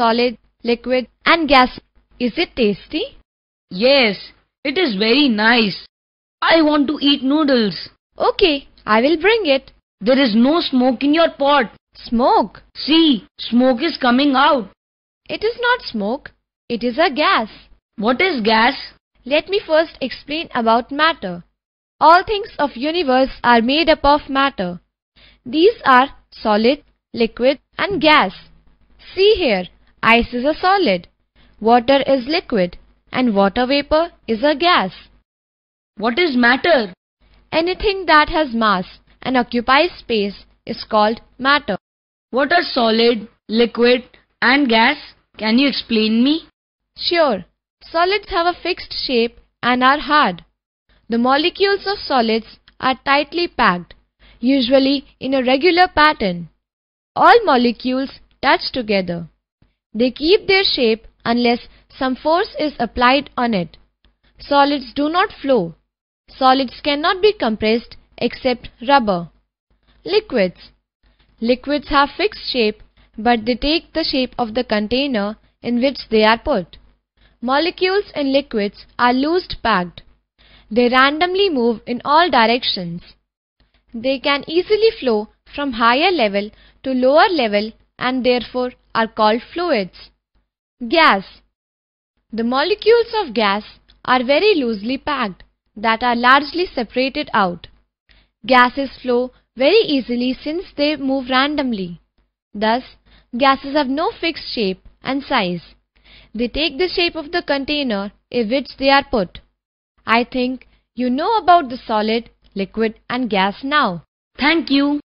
solid, liquid and gas. Is it tasty? Yes, it is very nice. I want to eat noodles. Okay, I will bring it. There is no smoke in your pot. Smoke. See, smoke is coming out. It is not smoke. It is a gas. What is gas? Let me first explain about matter. All things of universe are made up of matter. These are solid, liquid and gas. See here, ice is a solid, water is liquid and water vapor is a gas. What is matter? Anything that has mass and occupies space is called matter. What are solid, liquid and gas? Can you explain me? Sure, solids have a fixed shape and are hard. The molecules of solids are tightly packed, usually in a regular pattern. All molecules touch together. They keep their shape unless some force is applied on it. Solids do not flow. Solids cannot be compressed except rubber. Liquids. Liquids have fixed shape but they take the shape of the container in which they are put. Molecules in liquids are loose packed. They randomly move in all directions. They can easily flow from higher level to lower level and therefore are called fluids. Gas. The molecules of gas are very loosely packed that are largely separated out. Gases flow very easily since they move randomly. Thus, gases have no fixed shape and size. They take the shape of the container in which they are put. I think you know about the solid, liquid and gas now. Thank you.